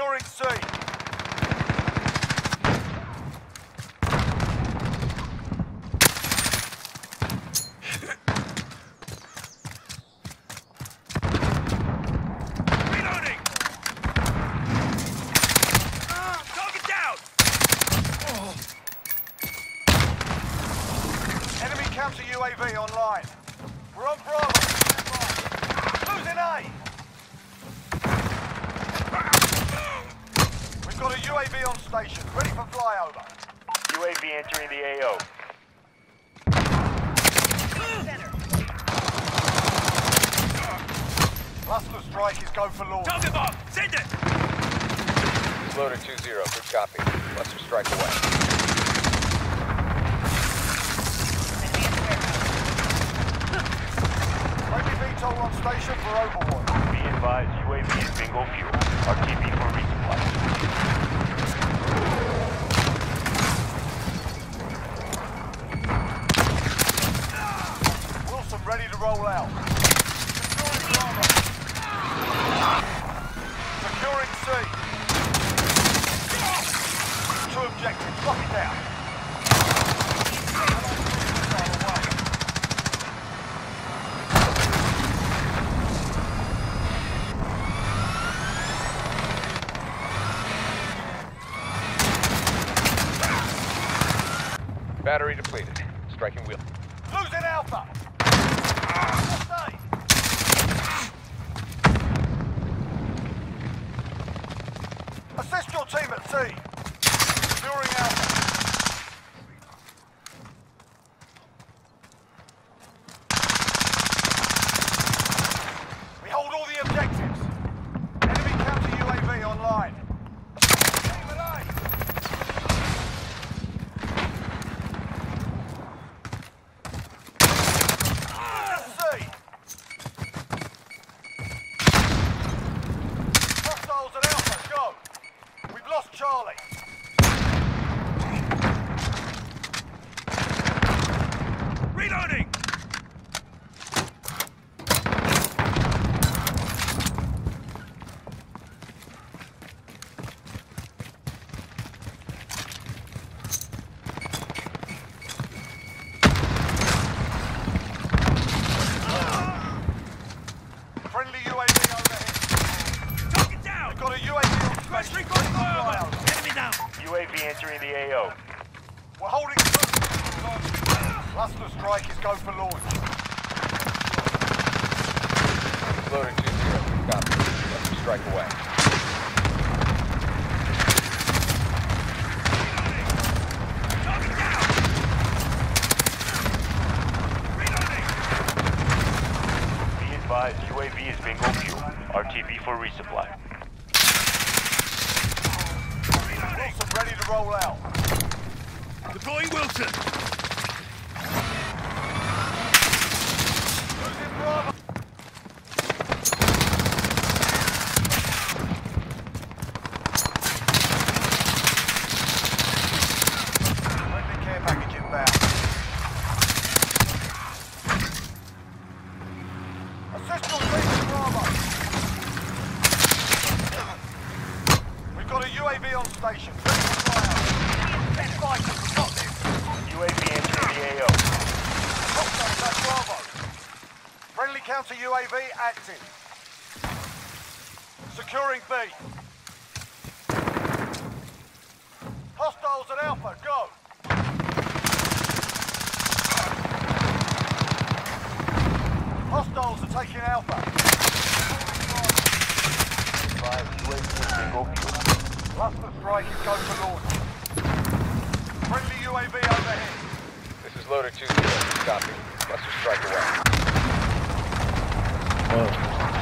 Securing C. Ah, counter UAV online. We're on Bravo. Losing A. We've got a UAV on station, ready for flyover. UAV entering the AO. Cluster strike is go for launch. Target bomb! Send it! Loader 2-0, good copy. Cluster strike away. VTOL on station for Overwatch. Be advised, UAV is bingo fuel. RTB for resupply. Wheelson ready to roll out. Securing Bravo. Securing C. Two objectives, lock it down. Battery depleted. Striking wheel. Losing Alpha. Assist your team at C. Securing Alpha. We hold all the objectives. Enemy counter UAV online. Team at A. C. Hostiles at Alpha, go. We've lost Charlie. Reloading! Friendly UAV overhead. Target down! Got a UAV on Crash station. recon ready for flyover! flyover. Enemy down! UAV We're holding Cluster strike is go for launch. Loader 2-0, copy. Cluster strike away. Target! Reloading! Be advised, UAV is bingo fuel. RTB for resupply. Wheelson ready to roll out. Deploying Wheelson! Losing Bravo. We've got a UAV on station. Ready for flyout. Let's fight it. We've got this. UAV entering the AO. Hostiles at Bravo. Friendly counter UAV active. Securing B. Hostiles at Alpha, go. Hostiles are taking Alpha. Cluster strike is go for launch. Friendly UAV overhead. This is Loader 2-0, good copy. Cluster strike away. Whoa.